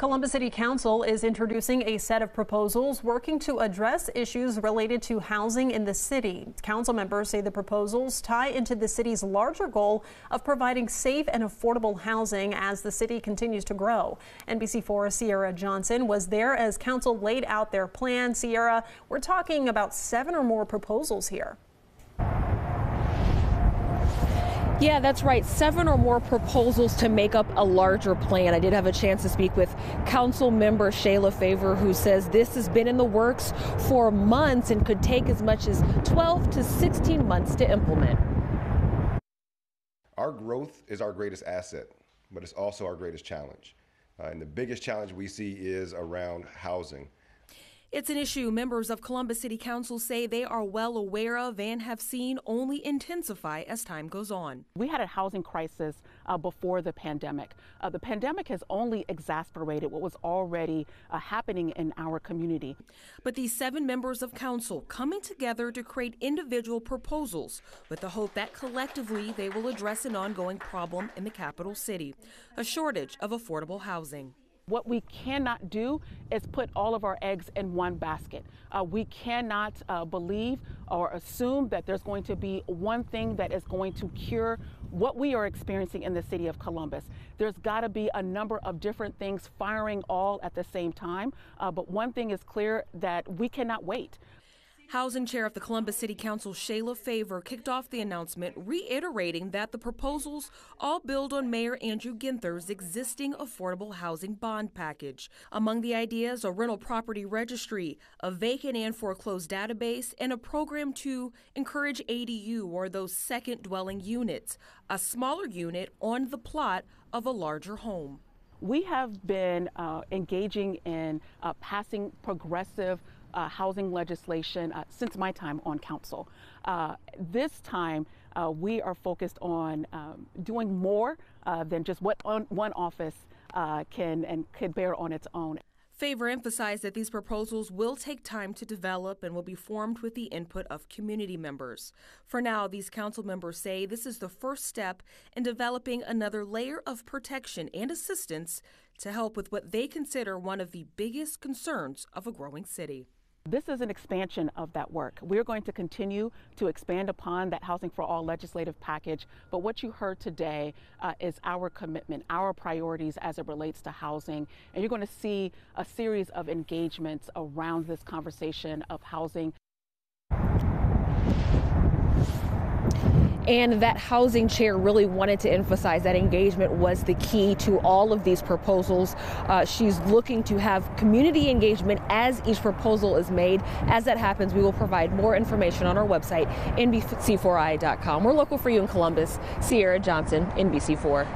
Columbus City Council is introducing a set of proposals working to address issues related to housing in the city. Council members say the proposals tie into the city's larger goal of providing safe and affordable housing as the city continues to grow. NBC4 Sierra Johnson was there as council laid out their plan. Sierra, we're talking about seven or more proposals here. Yeah, that's right. Seven or more proposals to make up a larger plan. I did have a chance to speak with Council Member Shayla Favor, who says this has been in the works for months and could take as much as 12 to 16 months to implement. Our growth is our greatest asset, but it's also our greatest challenge. Uh, and the biggest challenge we see is around housing. It's an issue members of Columbus City Council say they are well aware of and have seen only intensify as time goes on. We had a housing crisis uh, before the pandemic. Uh, the pandemic has only exacerbated what was already uh, happening in our community. But these seven members of council coming together to create individual proposals with the hope that collectively they will address an ongoing problem in the capital city a shortage of affordable housing. What we cannot do is put all of our eggs in one basket. Uh, we cannot uh, believe or assume that there's going to be one thing that is going to cure what we are experiencing in the city of Columbus. There's got to be a number of different things firing all at the same time. Uh, but one thing is clear that we cannot wait. Housing Chair of the Columbus City Council, Shayla Favor, kicked off the announcement, reiterating that the proposals all build on Mayor Andrew Ginther's existing affordable housing bond package. Among the ideas, a rental property registry, a vacant and foreclosed database, and a program to encourage ADU or those second dwelling units, a smaller unit on the plot of a larger home. We have been uh, engaging in uh, passing progressive uh, housing legislation uh, since my time on council. Uh, this time, uh, we are focused on um, doing more uh, than just what on, one office uh, can and could bear on its own. Favor emphasized that these proposals will take time to develop and will be formed with the input of community members. For now, these council members say this is the first step in developing another layer of protection and assistance to help with what they consider one of the biggest concerns of a growing city. This is an expansion of that work. We're going to continue to expand upon that Housing for All legislative package, but what you heard today uh, is our commitment, our priorities as it relates to housing. And you're going to see a series of engagements around this conversation of housing And that housing chair really wanted to emphasize that engagement was the key to all of these proposals. Uh, she's looking to have community engagement as each proposal is made. As that happens, we will provide more information on our website, NBC4i.com. We're local for you in Columbus. Sierra Johnson, NBC4.